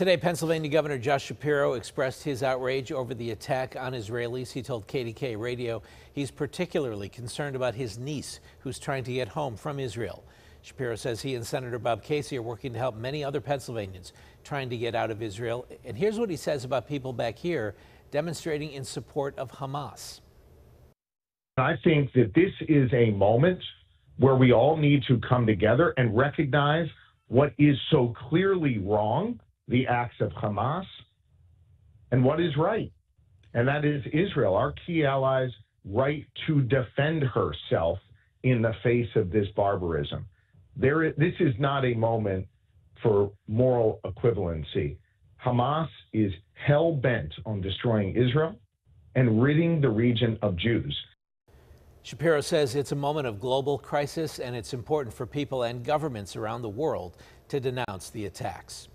Today, Pennsylvania Governor Josh Shapiro expressed his outrage over the attack on Israelis. He told KDKA Radio he's particularly concerned about his niece, who's trying to get home from Israel. Shapiro says he and Senator Bob Casey are working to help many other Pennsylvanians trying to get out of Israel. And here's what he says about people back here demonstrating in support of Hamas. I think that this is a moment where we all need to come together and recognize what is so clearly wrong the acts of Hamas and what is right. And that is Israel, our key allies' right to defend herself in the face of this barbarism. There, this is not a moment for moral equivalency. Hamas is hell bent on destroying Israel and ridding the region of Jews. Shapiro says it's a moment of global crisis and it's important for people and governments around the world to denounce the attacks.